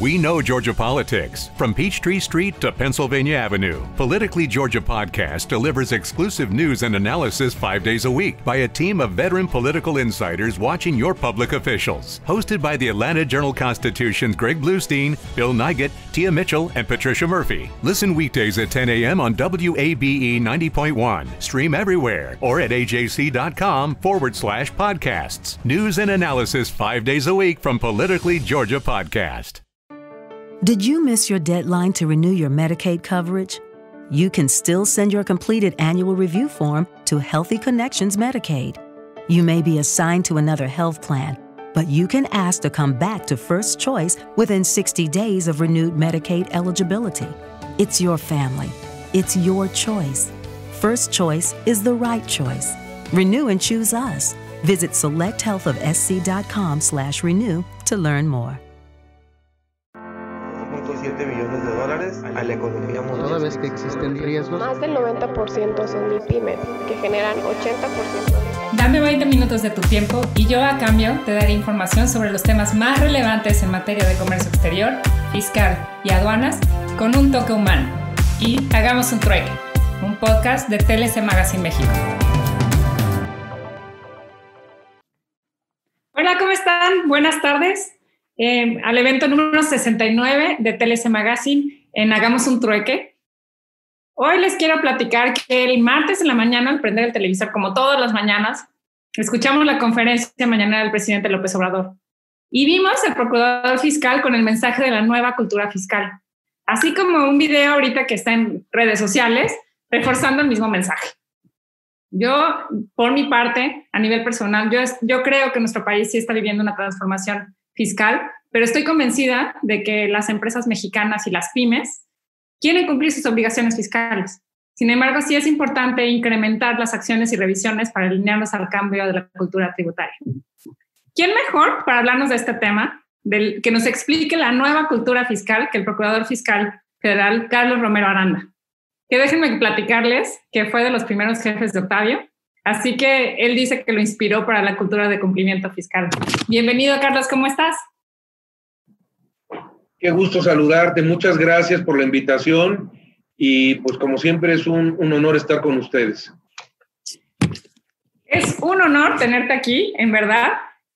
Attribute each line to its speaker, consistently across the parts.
Speaker 1: We know Georgia politics. From Peachtree Street to Pennsylvania Avenue, Politically Georgia Podcast delivers exclusive news and analysis five days a week by a team of veteran political insiders watching your public officials. Hosted by the Atlanta Journal Constitution's Greg Bluestein, Bill Nigett, Tia Mitchell, and Patricia Murphy. Listen weekdays at 10 a.m. on WABE 90.1. Stream everywhere or at ajc.com forward slash podcasts. News and analysis five days a week from Politically Georgia Podcast.
Speaker 2: Did you miss your deadline to renew your Medicaid coverage? You can still send your completed annual review form to Healthy Connections Medicaid. You may be assigned to another health plan, but you can ask to come back to First Choice within 60 days of renewed Medicaid eligibility. It's your family. It's your choice. First Choice is the right choice. Renew and choose us. Visit selecthealthofsc.com slash renew to learn more.
Speaker 3: 7 millones de dólares a la economía mundial.
Speaker 4: Toda vez que existen riesgos.
Speaker 5: Más del 90% son MIPYMES, que generan 80% de...
Speaker 6: Dame 20 minutos de tu tiempo y yo a cambio te daré información sobre los temas más relevantes en materia de comercio exterior, fiscal y aduanas con un toque humano. Y hagamos un trueque, un podcast de TLC Magazine México. Hola, ¿cómo están? Buenas tardes. Eh, al evento número 69 de TLC Magazine en Hagamos un Trueque. Hoy les quiero platicar que el martes en la mañana, al prender el televisor, como todas las mañanas, escuchamos la conferencia mañana del presidente López Obrador y vimos al procurador fiscal con el mensaje de la nueva cultura fiscal, así como un video ahorita que está en redes sociales reforzando el mismo mensaje. Yo, por mi parte, a nivel personal, yo, yo creo que nuestro país sí está viviendo una transformación fiscal, pero estoy convencida de que las empresas mexicanas y las pymes quieren cumplir sus obligaciones fiscales. Sin embargo, sí es importante incrementar las acciones y revisiones para alinearnos al cambio de la cultura tributaria. ¿Quién mejor para hablarnos de este tema, del, que nos explique la nueva cultura fiscal que el Procurador Fiscal Federal Carlos Romero Aranda? Que déjenme platicarles que fue de los primeros jefes de Octavio, así que él dice que lo inspiró para la cultura de cumplimiento fiscal. Bienvenido, Carlos, ¿cómo estás?
Speaker 3: Qué gusto saludarte, muchas gracias por la invitación y pues como siempre es un, un honor estar con ustedes.
Speaker 6: Es un honor tenerte aquí, en verdad.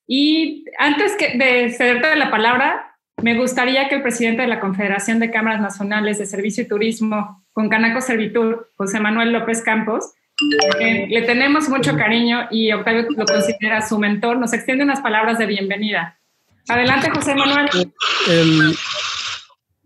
Speaker 6: Y antes que de cederte la palabra, me gustaría que el presidente de la Confederación de Cámaras Nacionales de Servicio y Turismo, con Canaco Servitur, José Manuel López Campos, eh, le tenemos mucho cariño y Octavio lo considera su mentor, nos extiende unas palabras de bienvenida. Adelante, José Manuel.
Speaker 7: El,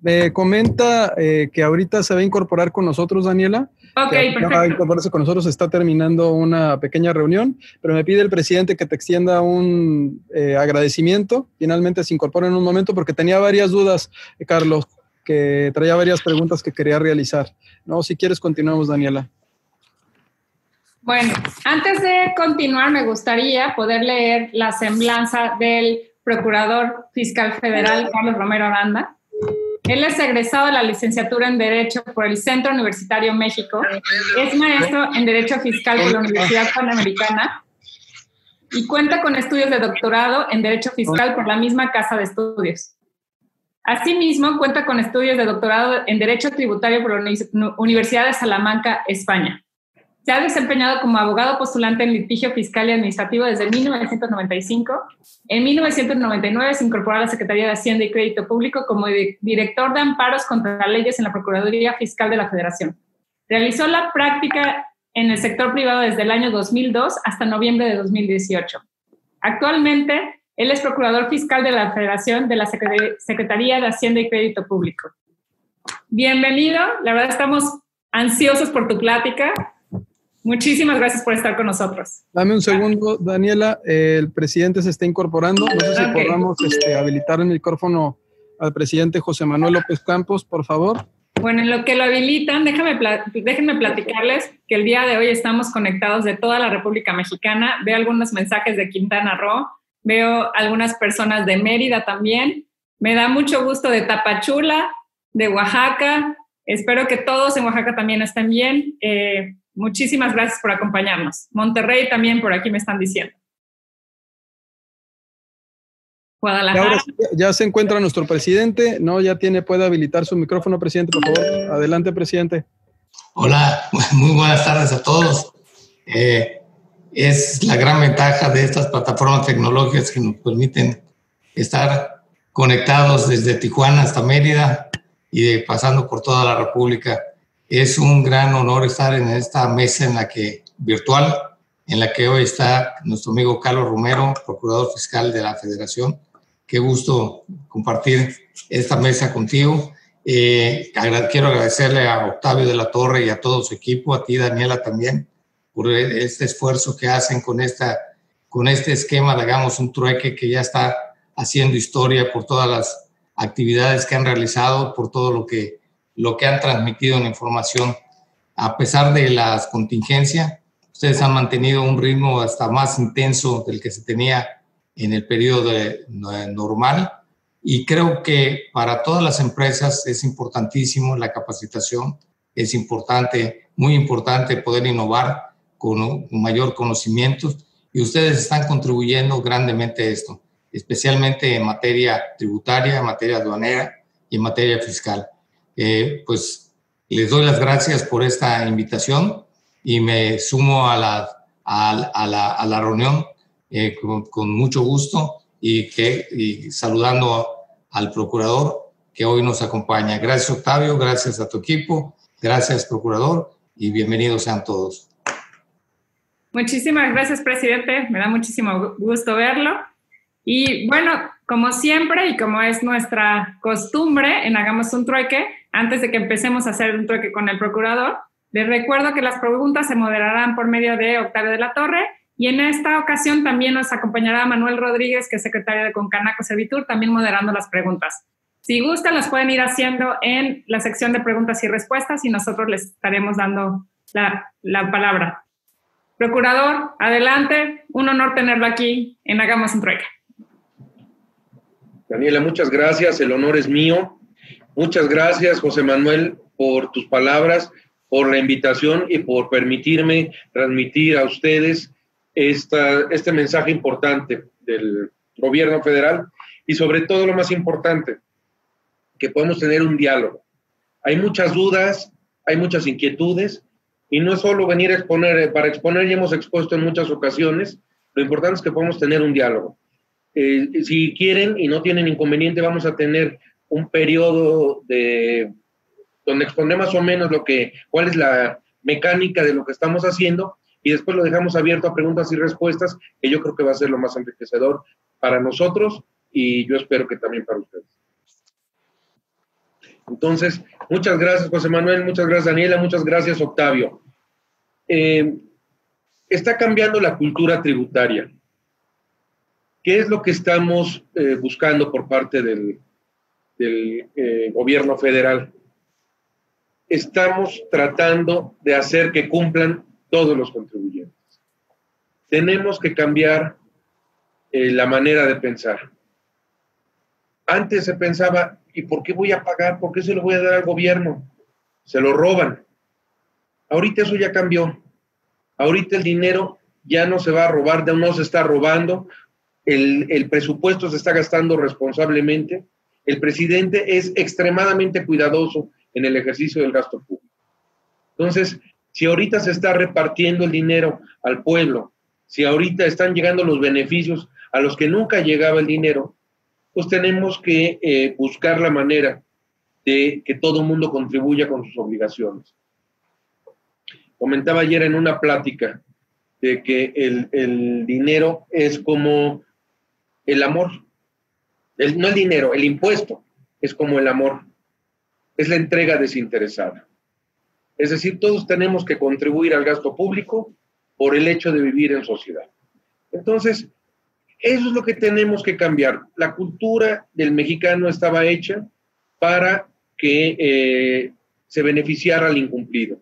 Speaker 7: me comenta eh, que ahorita se va a incorporar con nosotros, Daniela.
Speaker 6: Ok, perfecto.
Speaker 7: Va a incorporarse con nosotros, está terminando una pequeña reunión, pero me pide el presidente que te extienda un eh, agradecimiento. Finalmente se incorpora en un momento porque tenía varias dudas, eh, Carlos, que traía varias preguntas que quería realizar. No, si quieres continuamos, Daniela.
Speaker 6: Bueno, antes de continuar, me gustaría poder leer la semblanza del Procurador Fiscal Federal, Carlos Romero Aranda. Él es egresado de la licenciatura en Derecho por el Centro Universitario México. Es maestro en Derecho Fiscal por la Universidad Panamericana y cuenta con estudios de doctorado en Derecho Fiscal por la misma Casa de Estudios. Asimismo, cuenta con estudios de doctorado en Derecho Tributario por la Universidad de Salamanca, España. Se ha desempeñado como abogado postulante en litigio fiscal y administrativo desde 1995. En 1999 se incorporó a la Secretaría de Hacienda y Crédito Público como director de amparos contra leyes en la Procuraduría Fiscal de la Federación. Realizó la práctica en el sector privado desde el año 2002 hasta noviembre de 2018. Actualmente, él es procurador fiscal de la Federación de la Secretaría de Hacienda y Crédito Público. Bienvenido, la verdad estamos ansiosos por tu plática Muchísimas gracias por estar con nosotros.
Speaker 7: Dame un segundo, Daniela. El presidente se está incorporando. No sé si podamos este, habilitar el micrófono al presidente José Manuel López Campos, por favor.
Speaker 6: Bueno, en lo que lo habilitan, déjame, déjenme platicarles que el día de hoy estamos conectados de toda la República Mexicana. Veo algunos mensajes de Quintana Roo, veo algunas personas de Mérida también. Me da mucho gusto de Tapachula, de Oaxaca. Espero que todos en Oaxaca también estén bien. Eh, Muchísimas gracias por acompañarnos. Monterrey también por aquí me están diciendo. Guadalajara.
Speaker 7: ya se encuentra nuestro presidente, ¿no? Ya tiene, puede habilitar su micrófono, presidente, por favor. Adelante, presidente.
Speaker 4: Hola, muy buenas tardes a todos. Eh, es la gran ventaja de estas plataformas tecnológicas que nos permiten estar conectados desde Tijuana hasta Mérida y pasando por toda la República. Es un gran honor estar en esta mesa en la que virtual, en la que hoy está nuestro amigo Carlos Romero, procurador fiscal de la Federación. Qué gusto compartir esta mesa contigo. Eh, quiero agradecerle a Octavio de la Torre y a todo su equipo, a ti Daniela también, por este esfuerzo que hacen con, esta, con este esquema de Hagamos un Trueque que ya está haciendo historia por todas las actividades que han realizado, por todo lo que, lo que han transmitido en información. A pesar de las contingencias, ustedes han mantenido un ritmo hasta más intenso del que se tenía en el periodo normal y creo que para todas las empresas es importantísimo la capacitación, es importante, muy importante poder innovar con, mayor conocimiento y ustedes están contribuyendo grandemente a esto, especialmente en materia tributaria, en materia aduanera y en materia fiscal. Eh, pues les doy las gracias por esta invitación y me sumo a la, a, la, a la reunión eh, con, con, mucho gusto y, que, y saludando al procurador que hoy nos acompaña. Gracias Octavio, gracias a tu equipo, gracias procurador y bienvenidos sean todos.
Speaker 6: Muchísimas gracias, presidente. Me da muchísimo gusto verlo. Y bueno, como siempre y como es nuestra costumbre en Hagamos un trueque, antes de que empecemos a hacer un trueque con el procurador, les recuerdo que las preguntas se moderarán por medio de Octavio de la Torre y en esta ocasión también nos acompañará Manuel Rodríguez, que es secretario de Concanaco Servitur, también moderando las preguntas. Si gustan, las pueden ir haciendo en la sección de preguntas y respuestas y nosotros les estaremos dando la, la palabra. Procurador, adelante. Un honor tenerlo aquí en Hagamos un Trueque.
Speaker 3: Daniela, muchas gracias. El honor es mío. Muchas gracias, José Manuel, por tus palabras, por la invitación y por permitirme transmitir a ustedes esta, este mensaje importante del gobierno federal y sobre todo lo más importante, que podemos tener un diálogo. Hay muchas dudas, hay muchas inquietudes y no es solo venir a exponer, para exponer ya hemos expuesto en muchas ocasiones, lo importante es que podamos tener un diálogo. Eh, si quieren y no tienen inconveniente, vamos a tener un periodo de donde exponer más o menos lo que, cuál es la mecánica de lo que estamos haciendo y después lo dejamos abierto a preguntas y respuestas, que yo creo que va a ser lo más enriquecedor para nosotros y yo espero que también para ustedes. Entonces, muchas gracias, José Manuel, muchas gracias, Daniela, muchas gracias, Octavio. Eh, está cambiando la cultura tributaria. ¿Qué es lo que estamos eh, buscando por parte del, eh, gobierno federal? Estamos tratando de hacer que cumplan todos los contribuyentes. Tenemos que cambiar la manera de pensar. Antes se pensaba, ¿Y por qué voy a pagar? ¿Por qué se lo voy a dar al gobierno? Se lo roban. Ahorita eso ya cambió. Ahorita el dinero ya no se va a robar, no se está robando. El, el presupuesto se está gastando responsablemente. El presidente es extremadamente cuidadoso en el ejercicio del gasto público. Entonces, si ahorita se está repartiendo el dinero al pueblo, si ahorita están llegando los beneficios a los que nunca llegaba el dinero, pues tenemos que eh, buscar la manera de que todo el mundo contribuya con sus obligaciones. Comentaba ayer en una plática de que el, dinero es como el amor. No el dinero, el impuesto es como el amor. Es la entrega desinteresada. Es decir, todos tenemos que contribuir al gasto público por el hecho de vivir en sociedad. Entonces, eso es lo que tenemos que cambiar. La cultura del mexicano estaba hecha para que eh, se beneficiara al incumplido.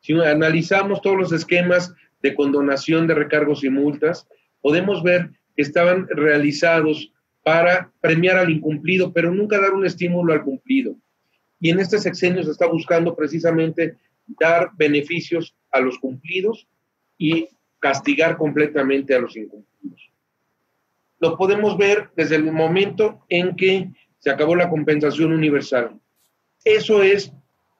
Speaker 3: Si analizamos todos los esquemas de condonación de recargos y multas, podemos ver que estaban realizados para premiar al incumplido, pero nunca dar un estímulo al cumplido. Y en este sexenio se está buscando precisamente dar beneficios a los cumplidos y castigar completamente a los incumplidos. lo podemos ver desde el momento en que se acabó la compensación universal. Eso es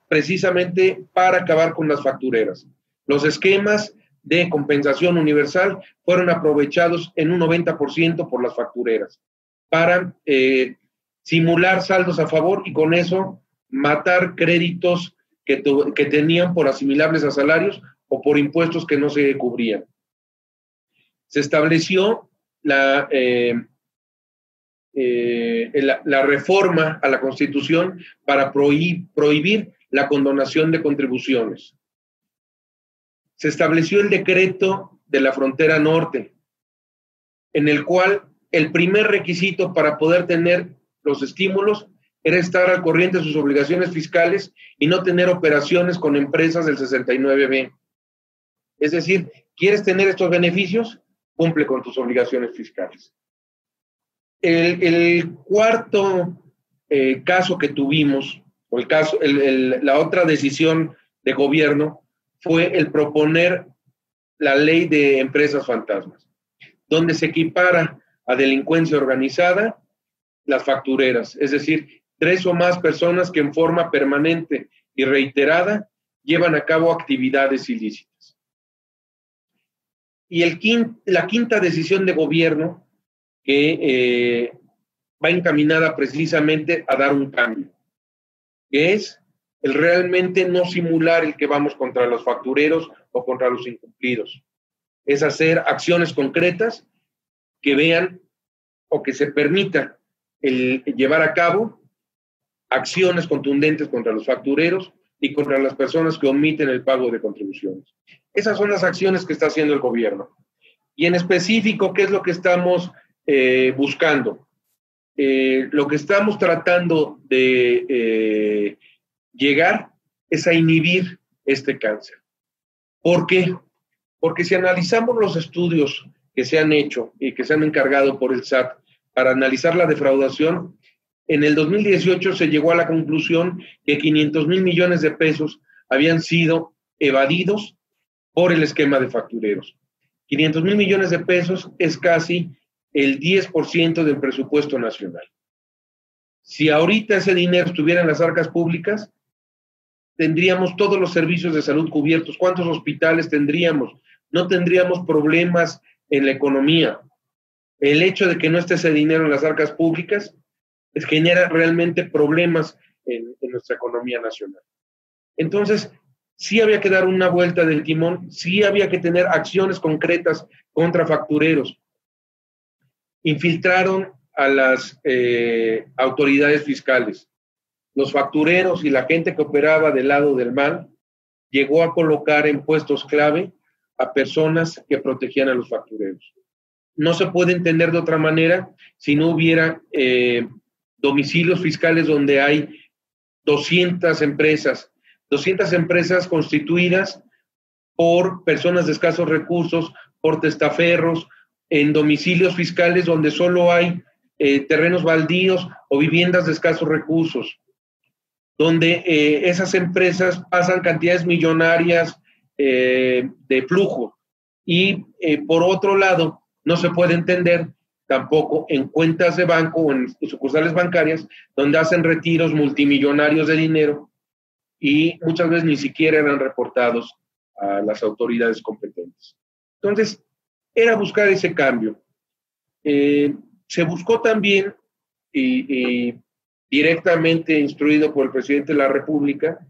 Speaker 3: precisamente para acabar con las factureras. Los esquemas de compensación universal fueron aprovechados en un 90% por las factureras para eh, simular saldos a favor y con eso matar créditos que, que tenían por asimilables a salarios o por impuestos que no se cubrían. Se estableció la, eh, eh, la, reforma a la Constitución para prohibir la condonación de contribuciones. Se estableció el decreto de la frontera norte, en el cual el primer requisito para poder tener los estímulos era estar al corriente de sus obligaciones fiscales y no tener operaciones con empresas del 69B. Es decir, ¿quieres tener estos beneficios? Cumple con tus obligaciones fiscales. El, cuarto eh, caso que tuvimos, o el caso, la otra decisión de gobierno, fue el proponer la ley de empresas fantasmas, donde se equipara a delincuencia organizada las factureras, es decir, tres o más personas que en forma permanente y reiterada llevan a cabo actividades ilícitas. Y el la quinta decisión de gobierno que eh, va encaminada precisamente a dar un cambio, que es el realmente no simular el que vamos contra los factureros o contra los incumplidos. Es hacer acciones concretas que vean o que se permita el llevar a cabo acciones contundentes contra los factureros y contra las personas que omiten el pago de contribuciones. Esas son las acciones que está haciendo el gobierno. Y en específico, ¿qué es lo que estamos eh, buscando? Eh, lo que estamos tratando de eh, llegar es a inhibir este cáncer. ¿Por qué? Porque si analizamos los estudios que se han hecho y que se han encargado por el SAT para analizar la defraudación, en el 2018 se llegó a la conclusión que 500 mil millones de pesos habían sido evadidos por el esquema de factureros. 500 mil millones de pesos es casi el 10% del presupuesto nacional. Si ahorita ese dinero estuviera en las arcas públicas, tendríamos todos los servicios de salud cubiertos. ¿Cuántos hospitales tendríamos? No tendríamos problemas en la economía. El hecho de que no esté ese dinero en las arcas públicas es, genera realmente problemas en, nuestra economía nacional. Entonces, sí había que dar una vuelta del timón, sí había que tener acciones concretas contra factureros. Infiltraron a las eh, autoridades fiscales. Los factureros y la gente que operaba del lado del mal llegó a colocar en puestos clave a personas que protegían a los factureros. No se puede entender de otra manera si no hubiera eh, domicilios fiscales donde hay 200 empresas, 200 empresas constituidas por personas de escasos recursos, por testaferros, en domicilios fiscales donde solo hay eh, terrenos baldíos o viviendas de escasos recursos, donde eh, esas empresas pasan cantidades millonarias de flujo. Y por otro lado, no se puede entender tampoco en cuentas de banco o en sucursales bancarias donde hacen retiros multimillonarios de dinero y muchas veces ni siquiera eran reportados a las autoridades competentes. Entonces, era buscar ese cambio. Eh, se buscó también, y, directamente instruido por el presidente de la República,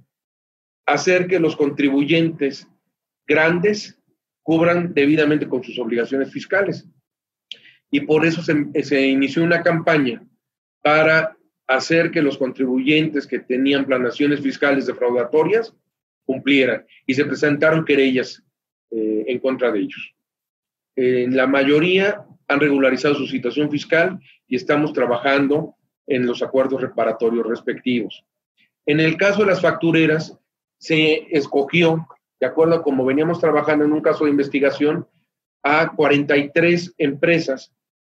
Speaker 3: hacer que los contribuyentes grandes cubran debidamente con sus obligaciones fiscales. Y por eso se, se inició una campaña para hacer que los contribuyentes que tenían planaciones fiscales defraudatorias cumplieran y se presentaron querellas eh, en contra de ellos. la mayoría han regularizado su situación fiscal y estamos trabajando en los acuerdos reparatorios respectivos. En el caso de las factureras, se escogió, de acuerdo a como veníamos trabajando en un caso de investigación, a 43 empresas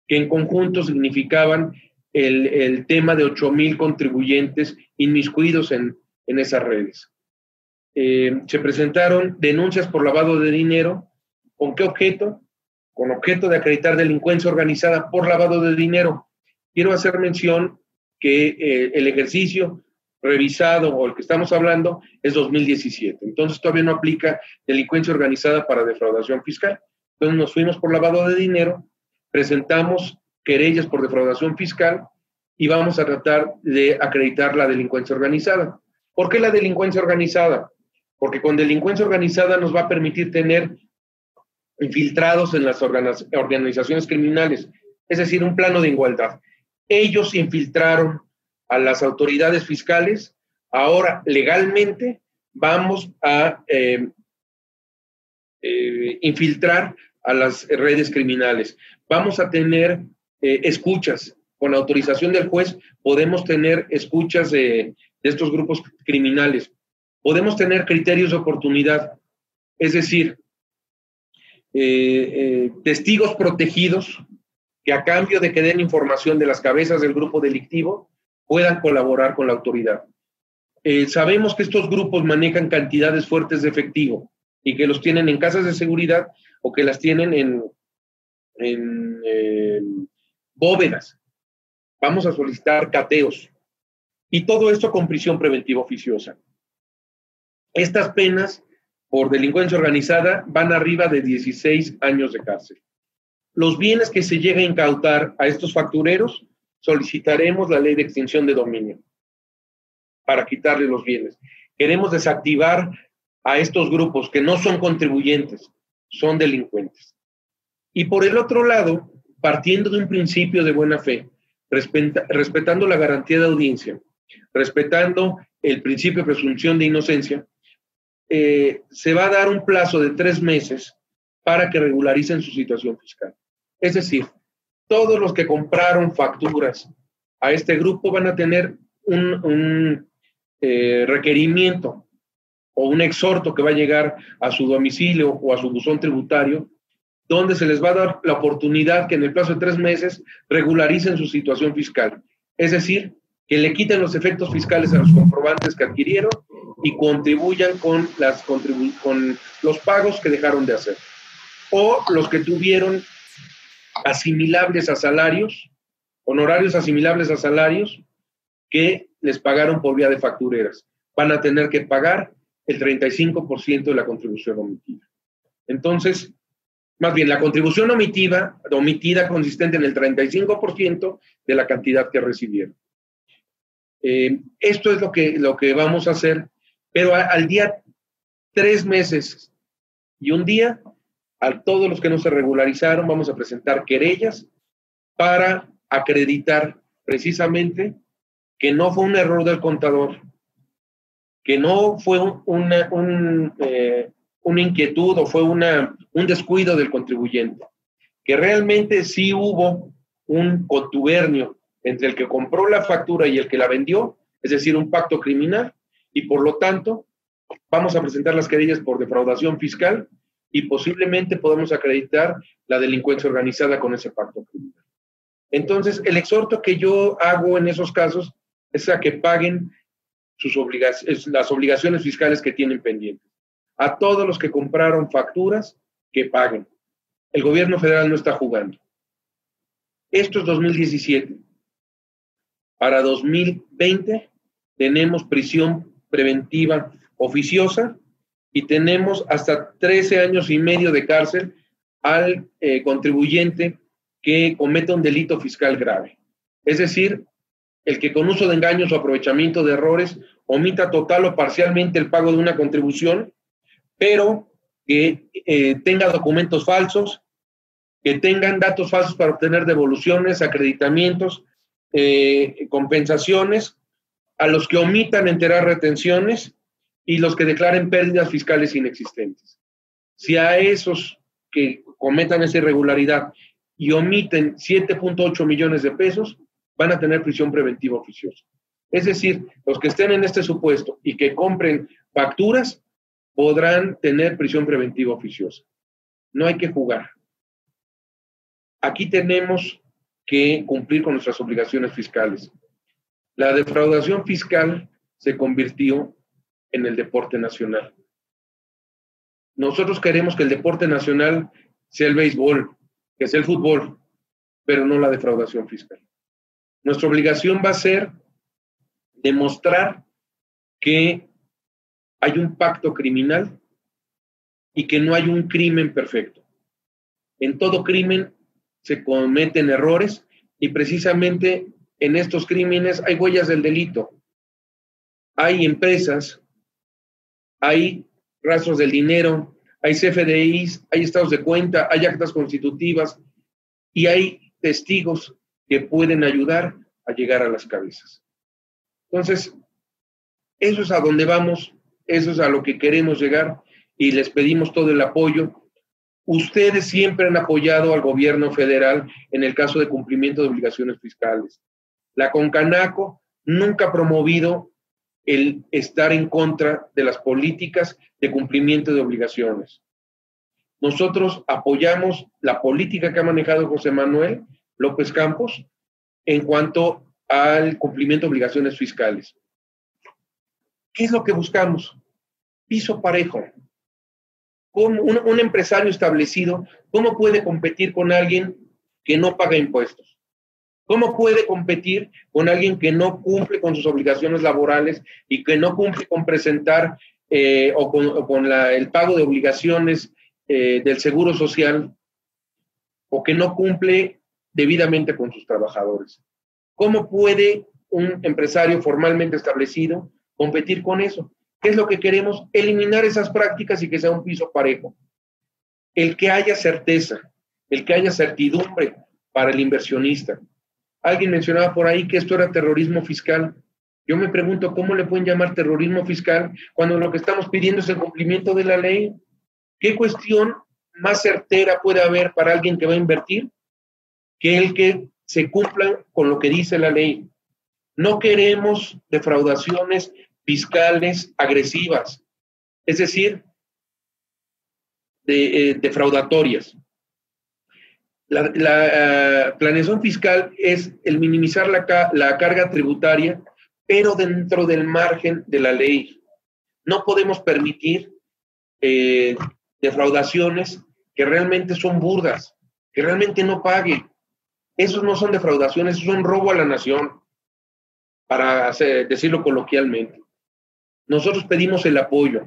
Speaker 3: que en conjunto significaban el, tema de 8 mil contribuyentes inmiscuidos en, esas redes. Eh, se presentaron denuncias por lavado de dinero. ¿Con qué objeto? con objeto de acreditar delincuencia organizada por lavado de dinero. Quiero hacer mención que eh, el ejercicio revisado o el que estamos hablando es 2017. Entonces todavía no aplica delincuencia organizada para defraudación fiscal. Entonces nos fuimos por lavado de dinero, presentamos querellas por defraudación fiscal y vamos a tratar de acreditar la delincuencia organizada. ¿Por qué la delincuencia organizada? Porque con delincuencia organizada nos va a permitir tener infiltrados en las organizaciones criminales, es decir, un plano de igualdad. Ellos infiltraron a las autoridades fiscales, ahora legalmente vamos a eh, eh, infiltrar a las redes criminales. Vamos a tener eh, escuchas. Con autorización del juez podemos tener escuchas de, estos grupos criminales. Podemos tener criterios de oportunidad. Es decir, testigos protegidos que a cambio de que den información de las cabezas del grupo delictivo puedan colaborar con la autoridad. Eh, sabemos que estos grupos manejan cantidades fuertes de efectivo y que los tienen en casas de seguridad o que las tienen en, bóvedas. Vamos a solicitar cateos. Y todo esto con prisión preventiva oficiosa. Estas penas por delincuencia organizada van arriba de 16 años de cárcel. Los bienes que se lleguen a incautar a estos factureros, solicitaremos la ley de extinción de dominio para quitarle los bienes. Queremos desactivar a estos grupos que no son contribuyentes, son delincuentes. Y por el otro lado, partiendo de un principio de buena fe, respetando la garantía de audiencia, respetando el principio de presunción de inocencia, eh, se va a dar un plazo de tres meses para que regularicen su situación fiscal. Es decir, todos los que compraron facturas a este grupo van a tener un, eh, requerimiento o un exhorto que va a llegar a su domicilio o a su buzón tributario, donde se les va a dar la oportunidad que en el plazo de tres meses regularicen su situación fiscal. Es decir, que le quiten los efectos fiscales a los comprobantes que adquirieron y contribuyan con, los pagos que dejaron de hacer. O los que tuvieron asimilables a salarios, honorarios asimilables a salarios, que les pagaron por vía de factureras. Van a tener que pagar el 35% de la contribución omitida. Entonces, más bien, la contribución omitiva, omitida consistente en el 35% de la cantidad que recibieron. Eh, esto es lo que, lo que vamos a hacer, pero al día tres meses y un día, a todos los que no se regularizaron, vamos a presentar querellas para acreditar precisamente que no fue un error del contador, que no fue una, eh, una inquietud o fue una, un descuido del contribuyente, que realmente sí hubo un contubernio entre el que compró la factura y el que la vendió, es decir, un pacto criminal, y por lo tanto vamos a presentar las querellas por defraudación fiscal y posiblemente podemos acreditar la delincuencia organizada con ese pacto criminal. Entonces, el exhorto que yo hago en esos casos es a que paguen sus obligaciones, las obligaciones fiscales que tienen pendientes. A todos los que compraron facturas, que paguen. El gobierno federal no está jugando. Esto es 2017. Para 2020 tenemos prisión preventiva oficiosa y tenemos hasta 13 años y medio de cárcel al eh, contribuyente que cometa un delito fiscal grave. Es decir, el que con uso de engaños o aprovechamiento de errores omita total o parcialmente el pago de una contribución, pero que eh, tenga documentos falsos, que tengan datos falsos para obtener devoluciones, acreditamientos, eh, compensaciones a los que omitan enterar retenciones y los que declaren pérdidas fiscales inexistentes. Si a esos que cometan esa irregularidad y omiten 7.8 millones de pesos, van a tener prisión preventiva oficiosa. Es decir, los que estén en este supuesto y que compren facturas podrán tener prisión preventiva oficiosa. No hay que jugar. Aquí tenemos que cumplir con nuestras obligaciones fiscales. La defraudación fiscal se convirtió en el deporte nacional. Nosotros queremos que el deporte nacional sea el béisbol, que es el fútbol, pero no la defraudación fiscal. Nuestra obligación va a ser demostrar que hay un pacto criminal y que no hay un crimen perfecto. En todo crimen se cometen errores y precisamente en estos crímenes hay huellas del delito. Hay empresas, hay rastros del dinero, hay CFDIs, hay estados de cuenta, hay actas constitutivas y hay testigos que pueden ayudar a llegar a las cabezas. Entonces, eso es a donde vamos, eso es a lo que queremos llegar y les pedimos todo el apoyo. Ustedes siempre han apoyado al gobierno federal en el caso de cumplimiento de obligaciones fiscales. La Concanaco nunca ha promovido el estar en contra de las políticas de cumplimiento de obligaciones. Nosotros apoyamos la política que ha manejado José Manuel López Campos en cuanto al cumplimiento de obligaciones fiscales. ¿Qué es lo que buscamos? Piso parejo. Un, un, empresario establecido, ¿cómo puede competir con alguien que no paga impuestos? ¿Cómo puede competir con alguien que no cumple con sus obligaciones laborales y que no cumple con presentar eh, o con, el pago de obligaciones eh, del seguro social o que no cumple debidamente con sus trabajadores? ¿Cómo puede un empresario formalmente establecido competir con eso? ¿Qué es lo que queremos? Eliminar esas prácticas y que sea un piso parejo. El que haya certeza, el que haya certidumbre para el inversionista. Alguien mencionaba por ahí que esto era terrorismo fiscal. Yo me pregunto cómo le pueden llamar terrorismo fiscal cuando lo que estamos pidiendo es el cumplimiento de la ley. ¿Qué cuestión más certera puede haber para alguien que va a invertir que el que se cumplan con lo que dice la ley. No queremos defraudaciones fiscales agresivas, es decir, de, eh, defraudatorias. La, la planeación fiscal es el minimizar la, la carga tributaria, pero dentro del margen de la ley. No podemos permitir eh, defraudaciones que realmente son burdas, que realmente no paguen. Esos no son defraudaciones, esos son robo a la nación, para decirlo coloquialmente. Nosotros pedimos el apoyo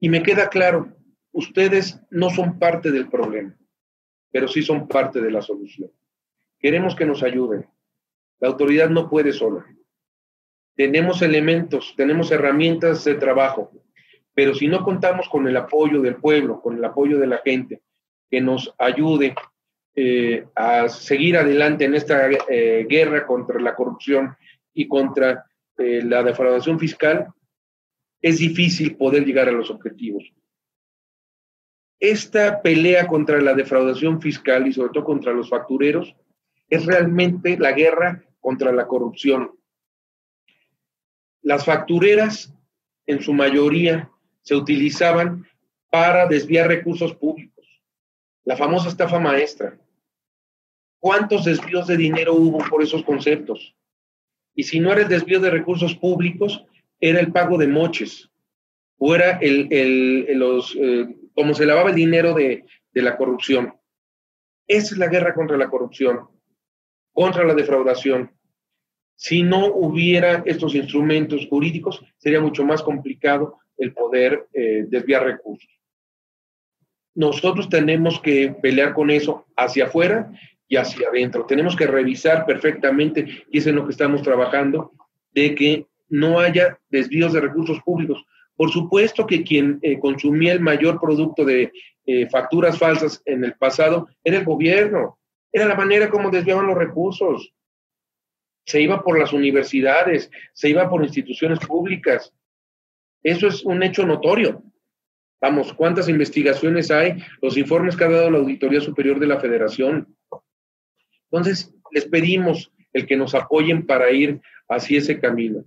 Speaker 3: y me queda claro, ustedes no son parte del problema, pero sí son parte de la solución. Queremos que nos ayuden. La autoridad no puede sola. Tenemos elementos, tenemos herramientas de trabajo, pero si no contamos con el apoyo del pueblo, con el apoyo de la gente, que nos ayude eh, a seguir adelante en esta eh, guerra contra la corrupción y contra eh, la defraudación fiscal, es difícil poder llegar a los objetivos. Esta pelea contra la defraudación fiscal y sobre todo contra los factureros es realmente la guerra contra la corrupción. Las factureras, en su mayoría, se utilizaban para desviar recursos públicos la famosa estafa maestra. ¿Cuántos desvíos de dinero hubo por esos conceptos? Y si no era el desvío de recursos públicos, era el pago de moches, o era los, eh, como se lavaba el dinero de, de la corrupción. Esa es la guerra contra la corrupción, contra la defraudación. Si no hubiera estos instrumentos jurídicos, sería mucho más complicado el poder eh, desviar recursos. Nosotros tenemos que pelear con eso hacia afuera y hacia adentro. Tenemos que revisar perfectamente, y es en lo que estamos trabajando, de que no haya desvíos de recursos públicos. Por supuesto que quien eh, consumía el mayor producto de eh, facturas falsas en el pasado era el gobierno, era la manera como desviaban los recursos. Se iba por las universidades, se iba por instituciones públicas. Eso es un hecho notorio. Vamos, ¿cuántas investigaciones hay? Los informes que ha dado la Auditoría Superior de la Federación. Entonces, les pedimos el que nos apoyen para ir hacia ese camino.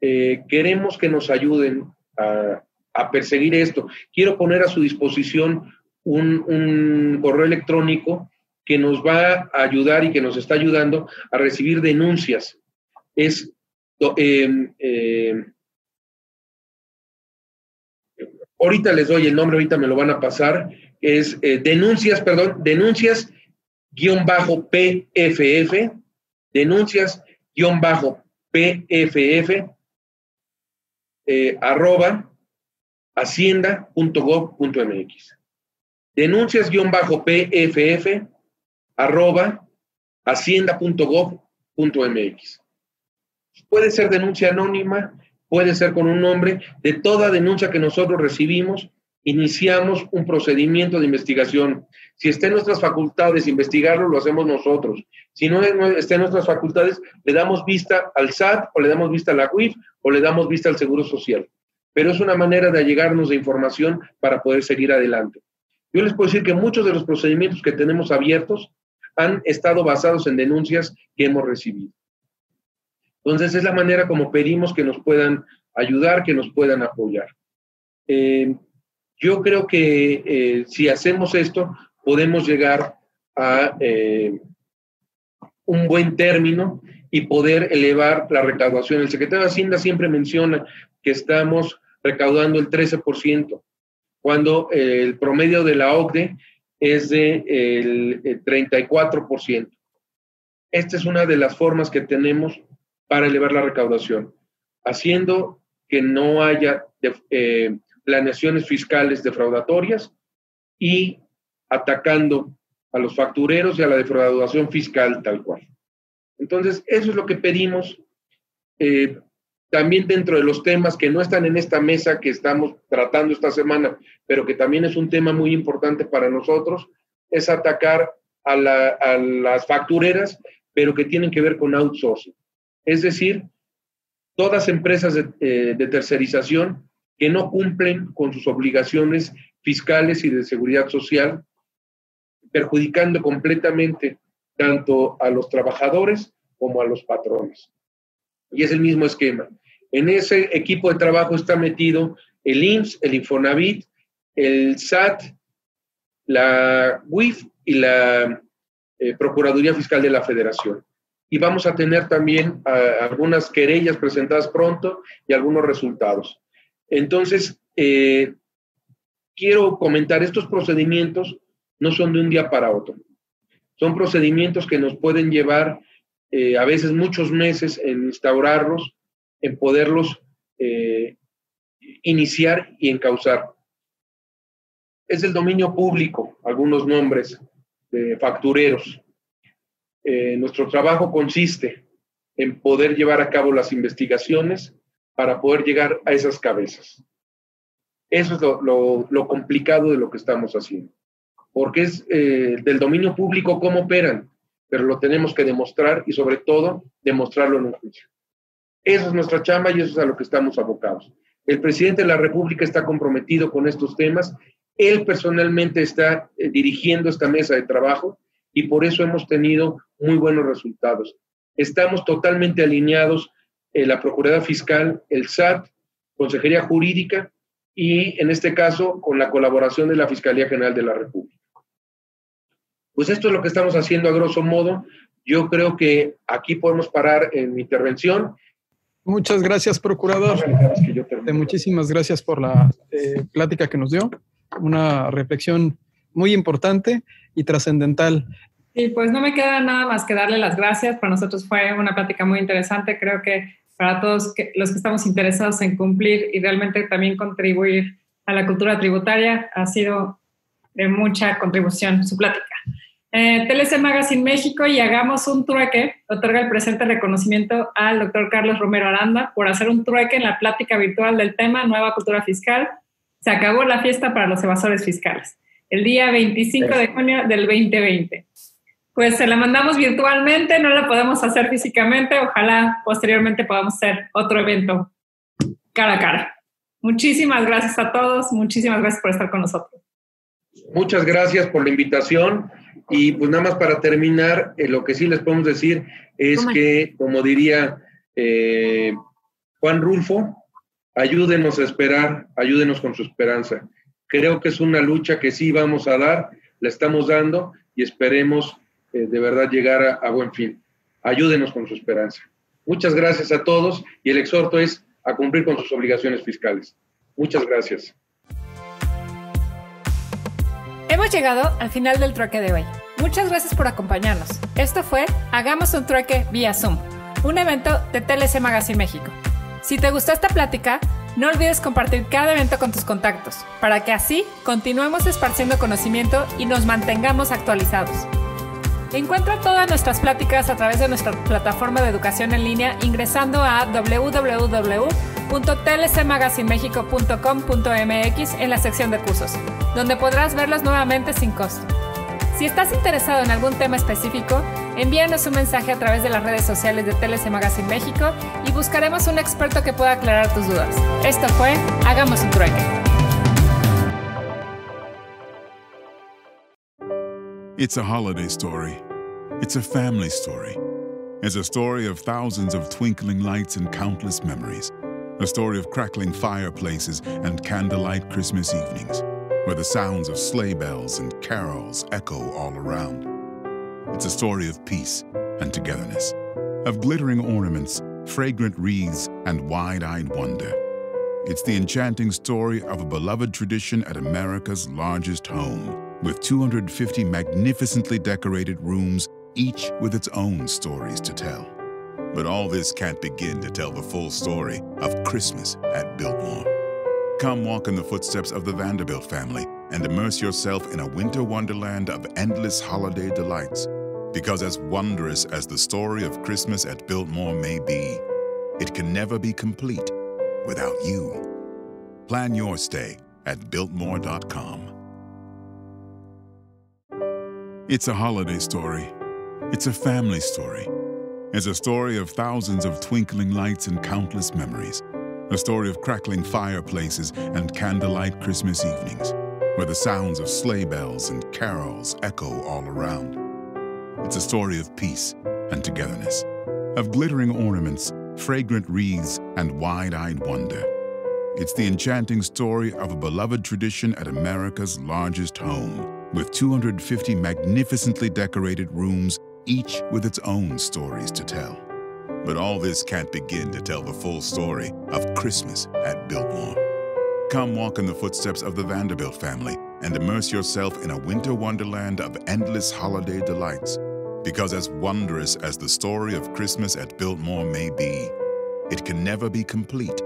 Speaker 3: Eh, queremos que nos ayuden a, perseguir esto. Quiero poner a su disposición un, correo electrónico que nos va a ayudar y que nos está ayudando a recibir denuncias. Es eh, eh, Ahorita les doy el nombre, ahorita me lo van a pasar. es eh, denuncias, perdón, denuncias guion bajo PFF, denuncias guion bajo PFF, eh, arroba hacienda.gov.mx. Denuncias guion bajo PFF, arroba hacienda.gov.mx. Puede ser denuncia anónima, puede ser con un nombre. De toda denuncia que nosotros recibimos, iniciamos un procedimiento de investigación. Si está en nuestras facultades investigarlo, lo hacemos nosotros. Si no está en nuestras facultades, le damos vista al SAT o le damos vista a la UIF o le damos vista al Seguro Social. Pero es una manera de allegarnos de información para poder seguir adelante. Yo les puedo decir que muchos de los procedimientos que tenemos abiertos han estado basados en denuncias que hemos recibido. Entonces es la manera como pedimos que nos puedan ayudar, que nos puedan apoyar. Eh, yo creo que eh, si hacemos esto, podemos llegar a eh, un buen término y poder elevar la recaudación. El secretario de Hacienda siempre menciona que estamos recaudando el 13%, cuando el promedio de la OCDE es de el, 34%. Esta es una de las formas que tenemos para elevar la recaudación, haciendo que no haya eh, planeaciones fiscales defraudatorias y atacando a los factureros y a la defraudación fiscal tal cual. Entonces, eso es lo que pedimos. Eh, también dentro de los temas que no están en esta mesa que estamos tratando esta semana, pero que también es un tema muy importante para nosotros, es atacar a, las factureras, pero que tienen que ver con outsourcing. Es decir, todas empresas de, eh, de tercerización que no cumplen con sus obligaciones fiscales y de seguridad social, perjudicando completamente tanto a los trabajadores como a los patrones. Y es el mismo esquema. En ese equipo de trabajo está metido el IMSS, el Infonavit, el SAT, la UIF y la eh, Procuraduría Fiscal de la Federación. Y vamos a tener también algunas querellas presentadas pronto y algunos resultados. Entonces, eh, quiero comentar, estos procedimientos no son de un día para otro. Son procedimientos que nos pueden llevar eh, a veces muchos meses en instaurarlos, en poderlos eh, iniciar y encauzar. Es el dominio público, algunos nombres de factureros. Nuestro trabajo consiste en poder llevar a cabo las investigaciones para poder llegar a esas cabezas. Eso es lo, complicado de lo que estamos haciendo, porque es eh, del dominio público cómo operan, pero lo tenemos que demostrar y sobre todo demostrarlo en un juicio. Esa es nuestra chamba y eso es a lo que estamos abocados. El presidente de la República está comprometido con estos temas. Él personalmente está eh, dirigiendo esta mesa de trabajo y por eso hemos tenido muy buenos resultados. Estamos totalmente alineados eh, la Procuraduría Fiscal, el SAT, Consejería Jurídica y en este caso con la colaboración de la Fiscalía General de la República. Pues esto es lo que estamos haciendo a grosso modo. Yo creo que aquí podemos parar en mi intervención
Speaker 7: Muchas gracias, procurador. muchísimas gracias por la eh, plática que nos dio. Una reflexión muy importante y trascendental.
Speaker 6: Y pues no me queda nada más que darle las gracias. Para nosotros fue una plática muy interesante. Creo que para todos los que estamos interesados en cumplir y realmente también contribuir a la cultura tributaria, ha sido de mucha contribución su plática. Eh, TLC Magazine México y hagamos un trueque. Otorga el presente reconocimiento al doctor Carlos Romero Aranda por hacer un trueque en la plática virtual del tema Nueva Cultura Fiscal. Se acabó la fiesta para los evasores fiscales. El día 25 de junio del 2020. Pues se la mandamos virtualmente, no la podemos hacer físicamente. Ojalá posteriormente podamos hacer otro evento cara a cara. Muchísimas gracias a todos. Muchísimas gracias por estar con nosotros.
Speaker 3: Muchas gracias por la invitación. Y pues nada más para terminar, eh, lo que sí les podemos decir es que, como diría eh, Juan Rulfo, ayúdenos a esperar, ayúdenos con su esperanza. Creo que es una lucha que sí vamos a dar, la estamos dando y esperemos eh, de verdad llegar a, a buen fin. Ayúdenos con su esperanza. Muchas gracias a todos y el exhorto es a cumplir con sus obligaciones fiscales. Muchas gracias.
Speaker 6: Hemos llegado al final del trueque de hoy. Muchas gracias por acompañarnos. Esto fue Hagamos un trueque vía Zoom, un evento de TLC Magazine México. Si te gustó esta plática, no olvides compartir cada evento con tus contactos, para que así continuemos esparciendo conocimiento y nos mantengamos actualizados. Encuentra todas nuestras pláticas a través de nuestra plataforma de educación en línea ingresando a www.tlcmagazinemexico.com.mx en la sección de cursos, donde podrás verlos nuevamente sin costo. Si estás interesado en algún tema específico, envíanos un mensaje a través de las redes sociales de TLC Magazine México y buscaremos un experto que pueda aclarar tus dudas. Esto fue Hagamos un trueque.
Speaker 8: It's a holiday story. It's a family story. It's a story of thousands of twinkling lights and countless memories. A story of crackling fireplaces and candlelight Christmas evenings, where the sounds of sleigh bells and carols echo all around. It's a story of peace and togetherness, of glittering ornaments, fragrant wreaths, and wide eyed wonder. It's the enchanting story of a beloved tradition at America's largest home with 250 magnificently decorated rooms, each with its own stories to tell. But all this can't begin to tell the full story of Christmas at Biltmore. Come walk in the footsteps of the Vanderbilt family and immerse yourself in a winter wonderland of endless holiday delights. Because as wondrous as the story of Christmas at Biltmore may be, it can never be complete without you. Plan your stay at Biltmore.com. It's a holiday story. It's a family story. It's a story of thousands of twinkling lights and countless memories. A story of crackling fireplaces and candlelight Christmas evenings, where the sounds of sleigh bells and carols echo all around. It's a story of peace and togetherness, of glittering ornaments, fragrant wreaths, and wide eyed wonder. It's the enchanting story of a beloved tradition at America's largest home with 250 magnificently decorated rooms, each with its own stories to tell. But all this can't begin to tell the full story of Christmas at Biltmore. Come walk in the footsteps of the Vanderbilt family and immerse yourself in a winter wonderland of endless holiday delights. Because as wondrous as the story of Christmas at Biltmore may be, it can never be complete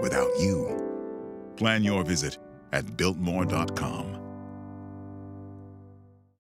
Speaker 8: without you. Plan your visit at Biltmore.com.